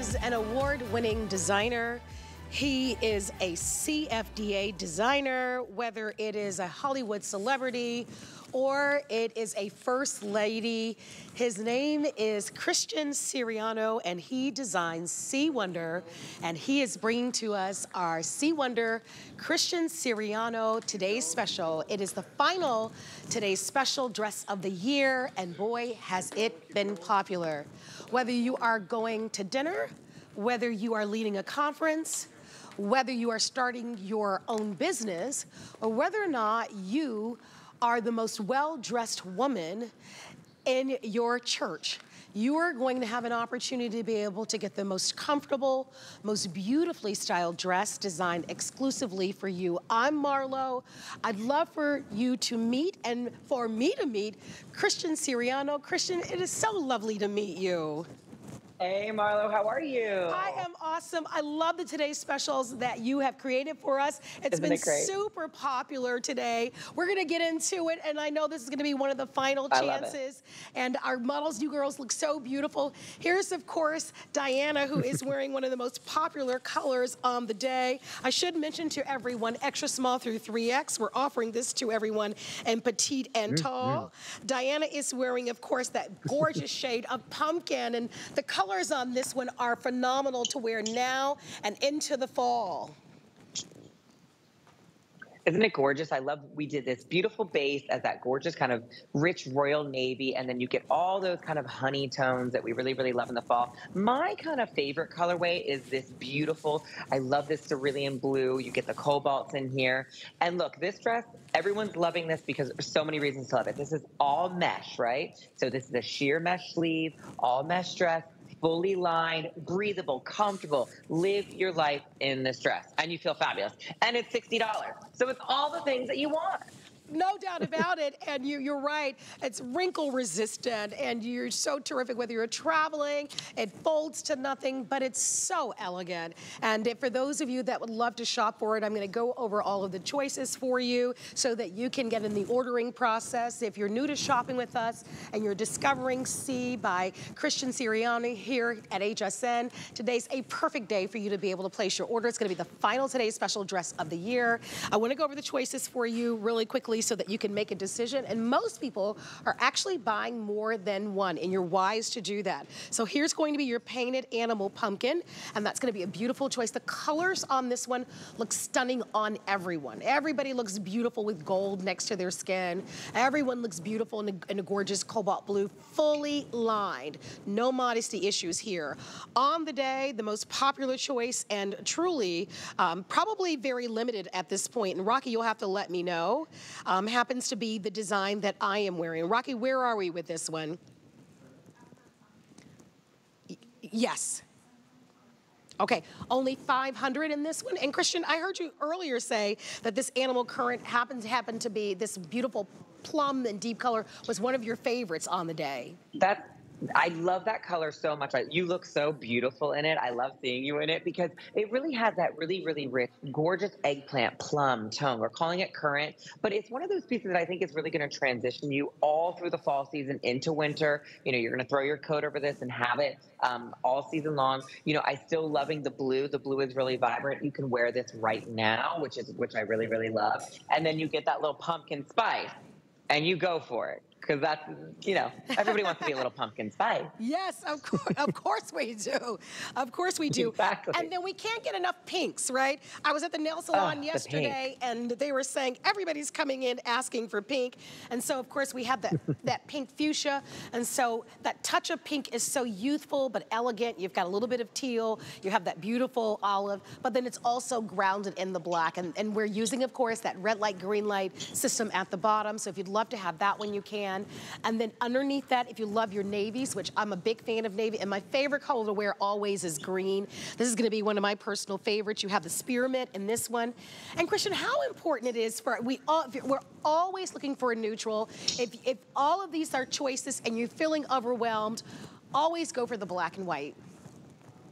is an award-winning designer. He is a CFDA designer, whether it is a Hollywood celebrity or it is a first lady. His name is Christian Siriano and he designs C Wonder and he is bringing to us our C Wonder Christian Siriano today's special. It is the final today's special dress of the year and boy has it been popular. Whether you are going to dinner, whether you are leading a conference, whether you are starting your own business, or whether or not you are the most well-dressed woman in your church. You are going to have an opportunity to be able to get the most comfortable, most beautifully styled dress designed exclusively for you. I'm Marlo. I'd love for you to meet and for me to meet Christian Siriano. Christian, it is so lovely to meet you. Hey, Marlo, how are you? I am awesome. I love the today's specials that you have created for us. It's Isn't been it great? super popular today. We're going to get into it, and I know this is going to be one of the final I love it. chances. And our models, you girls, look so beautiful. Here's, of course, Diana, who is wearing one of the most popular colors on the day. I should mention to everyone, extra small through 3X. We're offering this to everyone in petite and Mm-hmm. tall. Diana is wearing, of course, that gorgeous shade of pumpkin, and the colors on this one are phenomenal to wear now and into the fall. Isn't it gorgeous? I love we did this beautiful base as that gorgeous kind of rich royal navy, and then you get all those kind of honey tones that we really, really love in the fall. My kind of favorite colorway is this beautiful, I love this cerulean blue. You get the cobalts in here. And look, this dress, everyone's loving this because there's so many reasons to love it. This is all mesh, right? So this is a sheer mesh sleeve, all mesh dress. Fully lined, breathable, comfortable. Live your life in this dress, and you feel fabulous. And it's sixty dollars, so it's all the things that you want. No doubt about it. And you, you're right. It's wrinkle resistant and you're so terrific whether you're traveling, it folds to nothing, but it's so elegant. And for those of you that would love to shop for it, I'm gonna go over all of the choices for you so that you can get in the ordering process. If you're new to shopping with us and you're discovering C by Christian Siriano here at HSN, today's a perfect day for you to be able to place your order. It's gonna be the final today's special dress of the year. I wanna go over the choices for you really quickly so that you can make a decision. And most people are actually buying more than one, and you're wise to do that. So here's going to be your painted animal pumpkin, and that's gonna be a beautiful choice. The colors on this one look stunning on everyone. Everybody looks beautiful with gold next to their skin. Everyone looks beautiful in a, in a gorgeous cobalt blue, fully lined. No modesty issues here. On the day, the most popular choice and truly um, probably very limited at this point. point, and Rocky, you'll have to let me know, um, happens to be the design that I am wearing. Rocky, where are we with this one? Y- Yes. Okay, only 500 in this one. And Christian, I heard you earlier say that this animal current happens happen to be this beautiful plum and deep color was one of your favorites on the day. That's I love that color so much. You look so beautiful in it. I love seeing you in it because it really has that really, really rich, gorgeous eggplant plum tone. We're calling it current, but it's one of those pieces that I think is really going to transition you all through the fall season into winter. You know, you're going to throw your coat over this and have it um, all season long. You know, I still loving the blue. The blue is really vibrant. You can wear this right now, which is which I really, really love. And then you get that little pumpkin spice, and you go for it because that's you know everybody wants to be a little pumpkin spice. Yes, of course, of course we do. Of course we do. Exactly. And then we can't get enough pinks, right? I was at the nail salon Ah, the yesterday and they were saying everybody's coming in asking for pink. And so of course we have that, that pink fuchsia. And so that touch of pink is so youthful but elegant. You've got a little bit of teal, you have that beautiful olive, but then it's also grounded in the black. And, and we're using, of course, that red light, green light system at the bottom. So if you'd love to have that one, you can. And then underneath that, if you love your navies, which I'm a big fan of navy, and my favorite color to wear always is green. This is gonna be one of my personal favorites. You have the spearmint in this one. And Christian, how important it is for, we all, we're always looking for a neutral. If, if all of these are choices and you're feeling overwhelmed, always go for the black and white.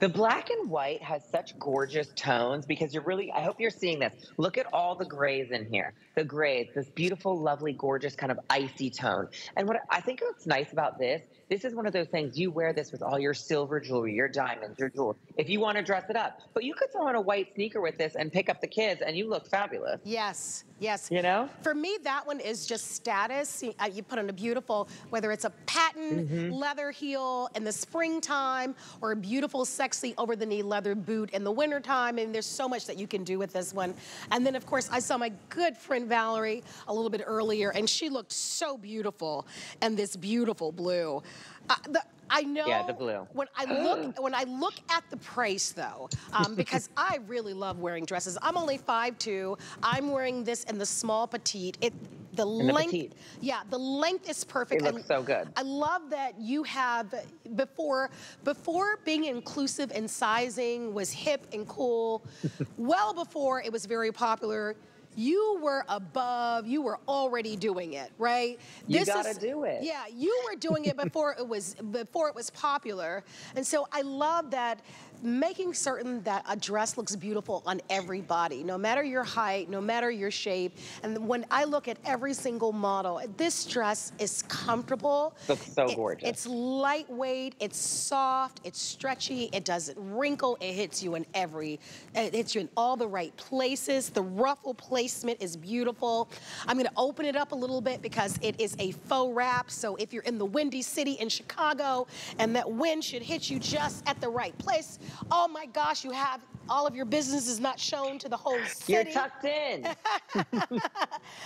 The black and white has such gorgeous tones because you're really, I hope you're seeing this. Look at all the grays in here. The grays, this beautiful, lovely, gorgeous kind of icy tone. And what I think what's nice about this this is one of those things you wear this with all your silver jewelry, your diamonds, your jewels, if you want to dress it up. But you could throw on a white sneaker with this and pick up the kids and you look fabulous. Yes, yes. You know? For me, that one is just status. You, uh, you put on a beautiful, whether it's a patent mm-hmm. leather heel in the springtime or a beautiful, sexy over the knee leather boot in the wintertime. I And there's so much that you can do with this one. And then, of course, I saw my good friend Valerie a little bit earlier, and she looked so beautiful in this beautiful blue. Uh, the, I know. Yeah, the blue. When I look when I look at the price though, um, because I really love wearing dresses. I'm only 5'2". I'm wearing this in the small petite. It the length. The yeah, the length is perfect. It looks so good. I love that you have before before being inclusive in sizing was hip and cool. well before it was very popular you were above, you were already doing it, right? You this gotta is, do it. Yeah, you were doing it before it was before it was popular. And so I love that making certain that a dress looks beautiful on everybody, no matter your height, no matter your shape. And when I look at every single model, this dress is comfortable. Looks so it, gorgeous. It's lightweight, it's soft, it's stretchy, it doesn't wrinkle, it hits you in every, it hits you in all the right places. The ruffle placement is beautiful. I'm gonna open it up a little bit because it is a faux wrap. So if you're in the windy city in Chicago and that wind should hit you just at the right place, oh my gosh, you have all of your business is not shown to the whole city. You're tucked in.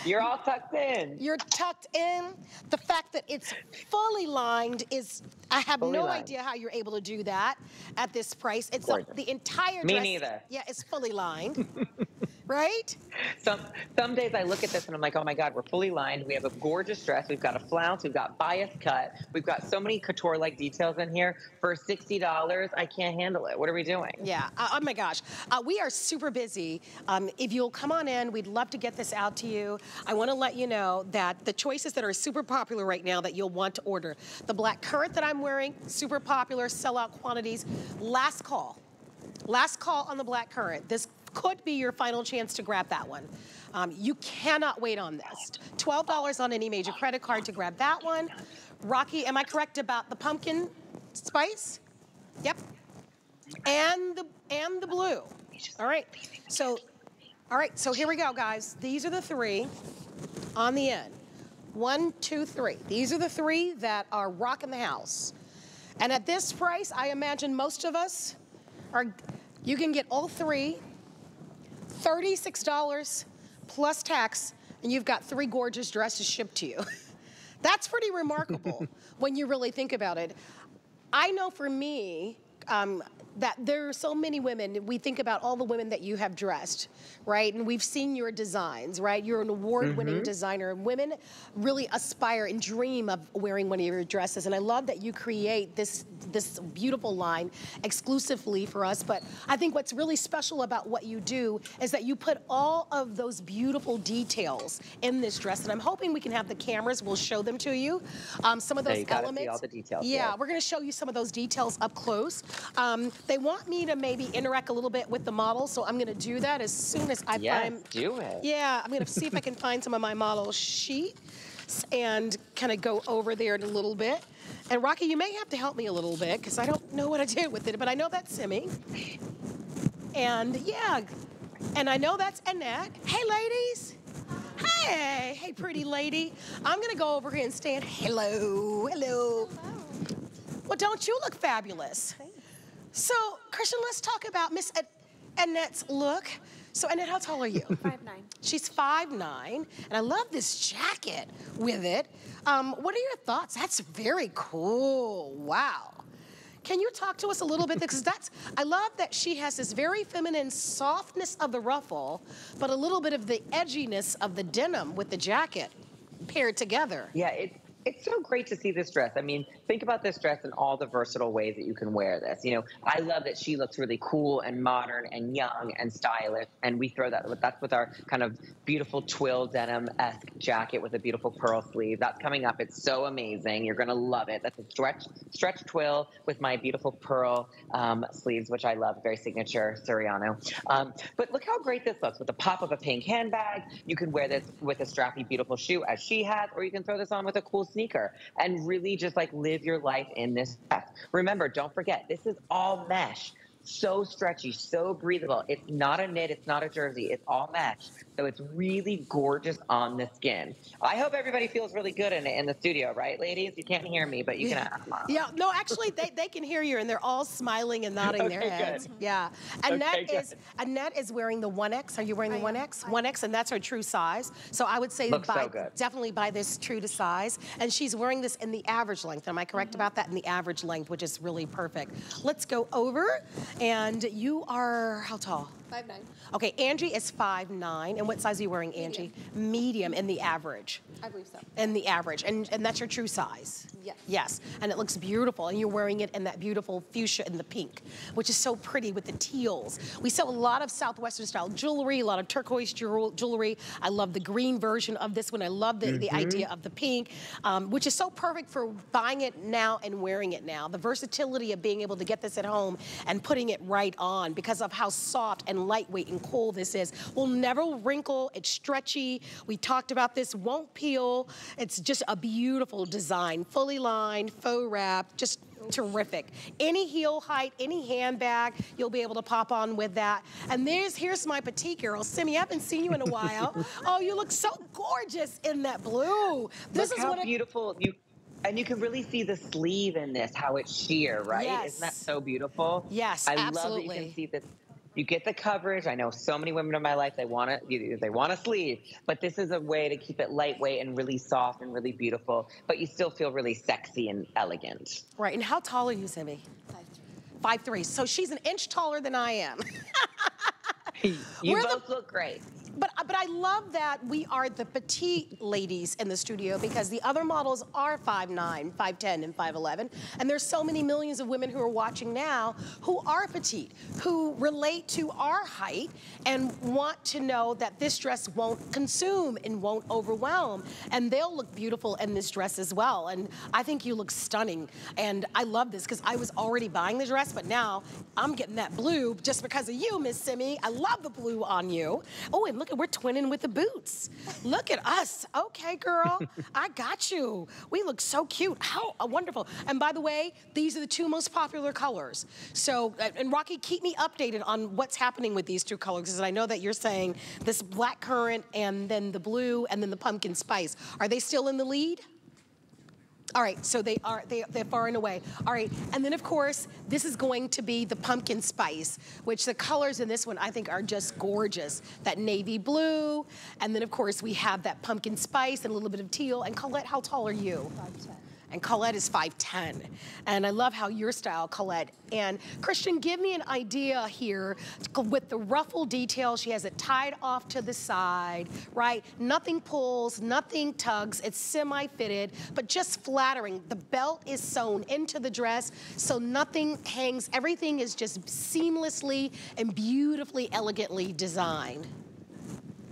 You're all tucked in. You're tucked in. The fact that it's fully lined is, I have fully no lined. idea how you're able to do that at this price. It's a, the entire dress. Me neither. Yeah, it's fully lined. right? Some some days I look at this and I'm like, oh my God, we're fully lined. We have a gorgeous dress. We've got a flounce. We've got bias cut. We've got so many couture-like details in here. For $60, I can't handle it. What are we doing? Yeah. Uh, oh my gosh. Uh, we are super busy. Um, if you'll come on in, we'd love to get this out to you. I want to let you know that the choices that are super popular right now that you'll want to order. The black currant that I'm wearing, super popular, sell out quantities. Last call. Last call on the black currant. This could be your final chance to grab that one. Um, you cannot wait on this. $12 on any major credit card to grab that one. Rocky, am I correct about the pumpkin spice? Yep. And the and the blue. All right. So all right, so here we go, guys. These are the three on the end. One, two, three. These are the three that are rocking the house. And at this price, I imagine most of us are, you can get all three $36 plus tax, and you've got three gorgeous dresses shipped to you. That's pretty remarkable when you really think about it. I know for me, um, that there are so many women, we think about all the women that you have dressed, right? And we've seen your designs, right? You're an award-winning mm -hmm. designer. And women really aspire and dream of wearing one of your dresses. And I love that you create this, this beautiful line exclusively for us. But I think what's really special about what you do is that you put all of those beautiful details in this dress. And I'm hoping we can have the cameras, we'll show them to you. Um, some of those yeah, elements. all the details. Yeah, yeah, we're gonna show you some of those details up close. Um, they want me to maybe interact a little bit with the model, so I'm gonna do that as soon as I yes, find. do it. Yeah, I'm gonna see if I can find some of my model sheet and kind of go over there in a little bit. And Rocky, you may have to help me a little bit because I don't know what I did with it, but I know that's Simi. And yeah, and I know that's Annette. Hey, ladies. Hey, hey, pretty lady. I'm gonna go over here and stand. Hello, hello. hello. Well, don't you look fabulous? So, Christian, let's talk about Miss Annette's look. So, Annette, how tall are you? Five nine. She's five nine, and I love this jacket with it. Um, what are your thoughts? That's very cool. Wow. Can you talk to us a little bit? Because that's, I love that she has this very feminine softness of the ruffle, but a little bit of the edginess of the denim with the jacket paired together. Yeah, it, it's so great to see this dress. I mean, think about this dress in all the versatile ways that you can wear this. You know, I love that she looks really cool and modern and young and stylish. And we throw that, with that's with our kind of beautiful twill denim esque jacket with a beautiful pearl sleeve. That's coming up. It's so amazing. You're going to love it. That's a stretch, stretch twill with my beautiful pearl um, sleeves, which I love, very signature Siriano. Um, but look how great this looks with the pop of a pink handbag. You can wear this with a strappy, beautiful shoe as she has, or you can throw this on with a cool sneaker and really just like live your life in this. Remember, don't forget, this is all mesh so stretchy, so breathable. It's not a knit, it's not a jersey, it's all mesh. So it's really gorgeous on the skin. I hope everybody feels really good in in the studio, right, ladies? You can't hear me, but you can. yeah, no, actually, they, they can hear you, and they're all smiling and nodding okay, their heads. Good. Yeah, Annette okay, is Annette is wearing the 1X. Are you wearing the 1X? 1X, and that's her true size. So I would say Looks buy, so definitely buy this true to size. And she's wearing this in the average length. Am I correct mm -hmm. about that? In the average length, which is really perfect. Let's go over, and you are how tall? Five nine. Okay, Angie is five nine. And what size are you wearing, Angie? Medium, Medium in the average. I believe so. In the average. And, and that's your true size? Yes. Yes. And it looks beautiful. And you're wearing it in that beautiful fuchsia and the pink, which is so pretty with the teals. We sell a lot of Southwestern style jewelry, a lot of turquoise jewelry. I love the green version of this one. I love the, mm -hmm. the mm-hmm. idea of the pink, um, which is so perfect for buying it now and wearing it now. The versatility of being able to get this at home and putting it right on because of how soft and lightweight and cool this is. Will never wrinkle, it's stretchy. We talked about this, won't peel. It's just a beautiful design, fully lined, faux wrap, just terrific. Any heel height, any handbag, you'll be able to pop on with that. And there's here's my petite girl. Simi, I haven't seen you in a while. oh, you look so gorgeous in that blue. This look is how what beautiful you and you can really see the sleeve in this, how it's sheer, right? Yes. Isn't that so beautiful? Yes, I absolutely. love that you can see this you get the coverage. I know so many women in my life they want to they want a sleeve, but this is a way to keep it lightweight and really soft and really beautiful, but you still feel really sexy and elegant. Right. And how tall are you, Simi? Five three. Five three. So she's an inch taller than I am. you We're both the, look great. But, uh, but I love that we are the petite ladies in the studio because the other models are 5'9", 5'10", and 5'11". And there's so many millions of women who are watching now who are petite, who relate to our height and want to know that this dress won't consume and won't overwhelm. And they'll look beautiful in this dress as well. And I think you look stunning. And I love this because I was already buying the dress, but now I'm getting that blue just because of you, Miss Simi. I love the blue on you. Oh, and look at, we're twinning with the boots. Look at us. Okay, girl, I got you. We look so cute. How uh, wonderful. And by the way, these are the two most popular colors. So, uh, and Rocky, keep me updated on what's happening with these two colors, because I know that you're saying this black currant and then the blue and then the pumpkin spice. Are they still in the lead? All right, so they are, they, they're far and away. All right, and then of course, this is going to be the pumpkin spice, which the colors in this one I think are just gorgeous. That navy blue, and then of course we have that pumpkin spice and a little bit of teal. And Colette, how tall are you? 5'10" and Colette is 5'10". And I love how your style, Colette. And Christian, give me an idea here with the ruffle detail. She has it tied off to the side, right? Nothing pulls, nothing tugs. It's semi-fitted, but just flattering. The belt is sewn into the dress, so nothing hangs. Everything is just seamlessly and beautifully, elegantly designed.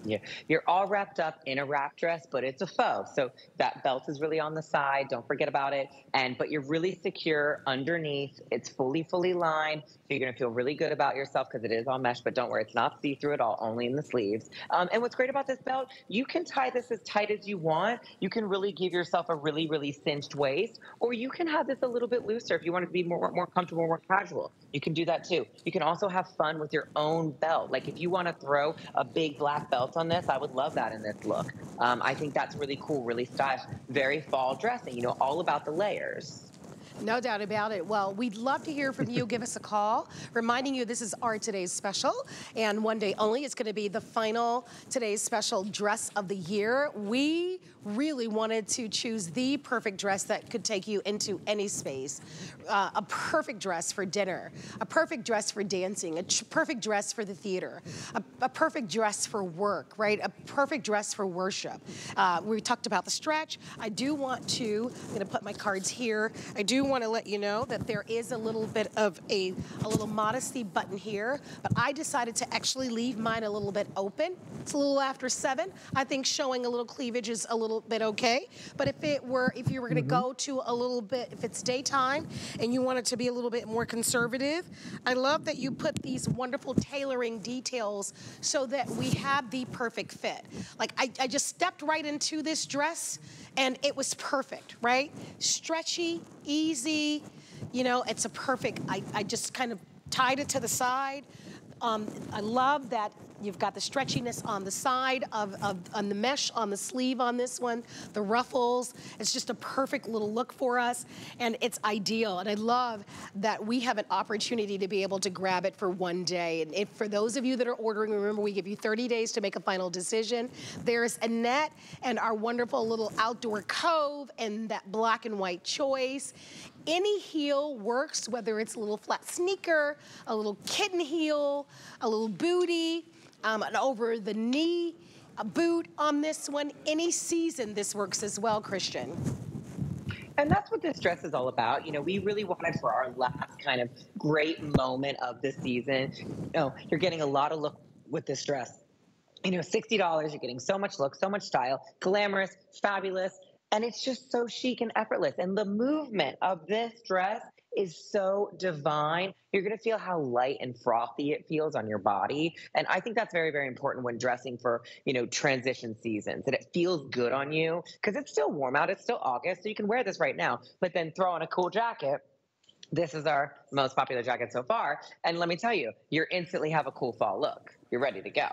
Yeah, you're all wrapped up in a wrap dress, but it's a faux. So that belt is really on the side. Don't forget about it. And but you're really secure underneath. It's fully, fully lined. So you're gonna feel really good about yourself because it is all mesh. But don't worry, it's not see-through at all. Only in the sleeves. Um, and what's great about this belt, you can tie this as tight as you want. You can really give yourself a really, really cinched waist, or you can have this a little bit looser if you want to be more, more comfortable, more casual. You can do that too. You can also have fun with your own belt. Like if you want to throw a big black belt on this, I would love that in this look. Um, I think that's really cool, really stylish, very fall dressing, you know, all about the layers. No doubt about it. Well, we'd love to hear from you. Give us a call. Reminding you this is our today's special and one day only. It's going to be the final today's special dress of the year. We really wanted to choose the perfect dress that could take you into any space. Uh, a perfect dress for dinner, a perfect dress for dancing, a perfect dress for the theater, a, a, perfect dress for work, right? A perfect dress for worship. Uh, we talked about the stretch. I do want to, I'm gonna put my cards here. I do want to let you know that there is a little bit of a, a little modesty button here, but I decided to actually leave mine a little bit open. It's a little after seven. I think showing a little cleavage is a little bit okay. But if it were, if you were going to mm -hmm. go to a little bit, if it's daytime and you want it to be a little bit more conservative, I love that you put these wonderful tailoring details so that we have the perfect fit. Like I, I just stepped right into this dress and it was perfect, right? Stretchy, easy, you know, it's a perfect, I, I just kind of tied it to the side. Um, I love that You've got the stretchiness on the side of, of on the mesh on the sleeve on this one, the ruffles. It's just a perfect little look for us and it's ideal. And I love that we have an opportunity to be able to grab it for one day. And if for those of you that are ordering, remember we give you 30 days to make a final decision. There's Annette and our wonderful little outdoor cove and that black and white choice. Any heel works, whether it's a little flat sneaker, a little kitten heel, a little booty, um, an over the knee boot on this one. Any season this works as well, Christian. And that's what this dress is all about. You know, we really wanted for our last kind of great moment of the season. You know, you're getting a lot of look with this dress. You know, $60, you're getting so much look, so much style, glamorous, fabulous, and it's just so chic and effortless. And the movement of this dress is so divine. You're going to feel how light and frothy it feels on your body. And I think that's very, very important when dressing for, you know, transition seasons, that it feels good on you because it's still warm out. It's still August. So you can wear this right now, but then throw on a cool jacket. This is our most popular jacket so far. And let me tell you, you instantly have a cool fall look. You're ready to go.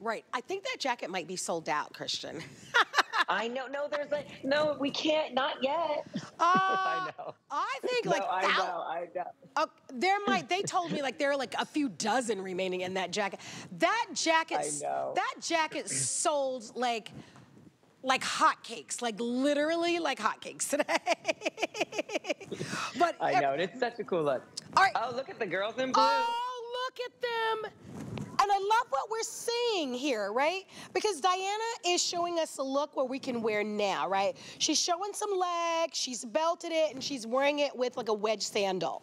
Right. I think that jacket might be sold out, Christian. I know. No, there's like no, we can't. Not yet. Uh, I know. I think like no, I know. I know. Uh, there might. They told me like there are like a few dozen remaining in that jacket. That jacket. I know. That jacket sold like like hotcakes, like literally like hotcakes today. but I know, and it's such a cool look. All right. Oh, look at the girls in blue. Oh, look at them. And I love what we're seeing here, right? Because Diana is showing us a look where we can wear now, right? She's showing some legs, she's belted it, and she's wearing it with like a wedge sandal.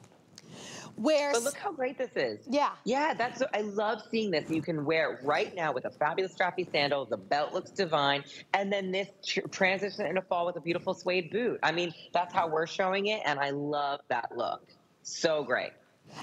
Where but look how great this is. Yeah. Yeah, that's I love seeing this. You can wear it right now with a fabulous strappy sandal. The belt looks divine, and then this transition into fall with a beautiful suede boot. I mean, that's how we're showing it, and I love that look. So great.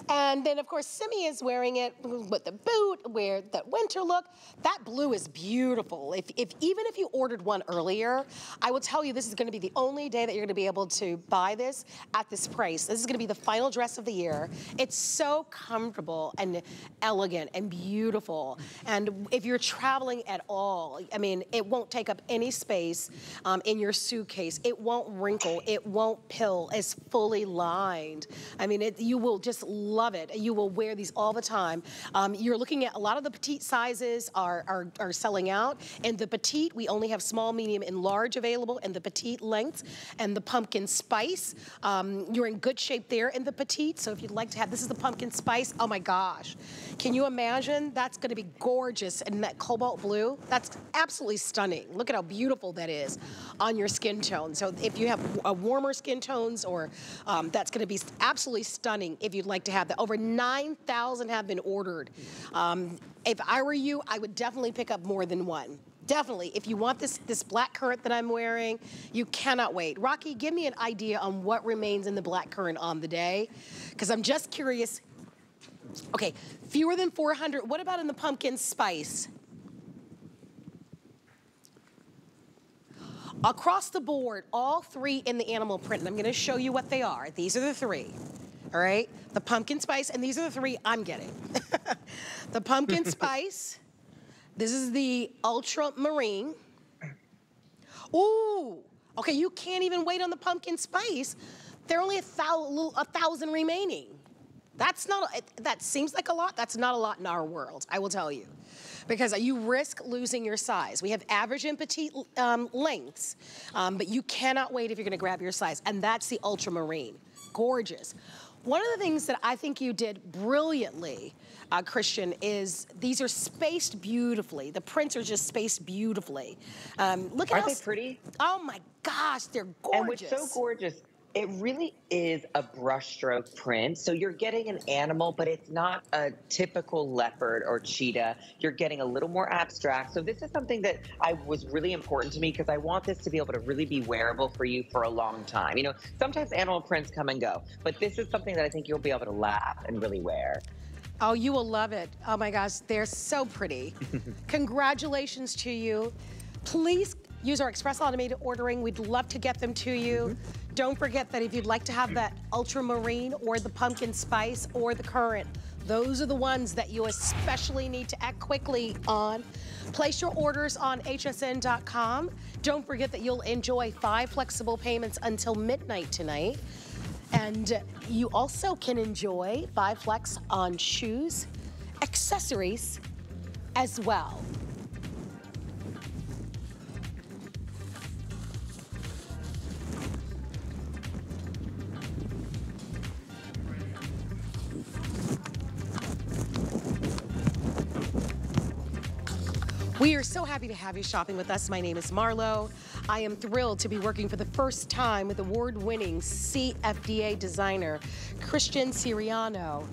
And then, of course, Simi is wearing it with the boot, wear that winter look. That blue is beautiful. If, if Even if you ordered one earlier, I will tell you this is going to be the only day that you're going to be able to buy this at this price. This is going to be the final dress of the year. It's so comfortable and elegant and beautiful. And if you're traveling at all, I mean, it won't take up any space um, in your suitcase. It won't wrinkle. It won't pill. It's fully lined. I mean, it, you will just love it. You will wear these all the time. Um, you're looking at a lot of the petite sizes are, are, are selling out. And the petite, we only have small, medium, and large available and the petite lengths. And the pumpkin spice, um, you're in good shape there in the petite. So if you'd like to have, this is the pumpkin spice. Oh my gosh. Can you imagine? That's gonna be gorgeous in that cobalt blue. That's absolutely stunning. Look at how beautiful that is on your skin tone. So if you have a warmer skin tones or um, that's gonna be absolutely stunning if you'd like to have that. Over 9,000 have been ordered. Um, if I were you, I would definitely pick up more than one. Definitely, if you want this, this black currant that I'm wearing, you cannot wait. Rocky, give me an idea on what remains in the black currant on the day, because I'm just curious. Okay, fewer than 400. What about in the pumpkin spice? Across the board, all three in the animal print, and I'm gonna show you what they are. These are the three all right? The pumpkin spice, and these are the three I'm getting. the pumpkin spice, this is the ultramarine. Ooh, okay, you can't even wait on the pumpkin spice. There are only a, thou a thousand remaining. That's not, that seems like a lot. That's not a lot in our world, I will tell you. Because you risk losing your size. We have average and petite um, lengths, um, but you cannot wait if you're gonna grab your size. And that's the ultramarine. Gorgeous. One of the things that I think you did brilliantly, uh, Christian, is these are spaced beautifully. The prints are just spaced beautifully. Um, look at Aren't they pretty? Oh my gosh, they're gorgeous. And what's so gorgeous It really is a brushstroke print. So you're getting an animal, but it's not a typical leopard or cheetah. You're getting a little more abstract. So this is something that I was really important to me because I want this to be able to really be wearable for you for a long time. You know, sometimes animal prints come and go, but this is something that I think you'll be able to laugh and really wear. Oh, you will love it. Oh my gosh, they're so pretty. Congratulations to you. Please use our express automated ordering. We'd love to get them to you. Mm -hmm. Don't forget that if you'd like to have that ultramarine or the pumpkin spice or the currant, those are the ones that you especially need to act quickly on. Place your orders on hsn.com. Don't forget that you'll enjoy five flexible payments until midnight tonight. And you also can enjoy five flex on shoes, accessories as well. So happy to have you shopping with us. My name is Marlo. I am thrilled to be working for the first time with award-winning CFDA designer Christian Siriano.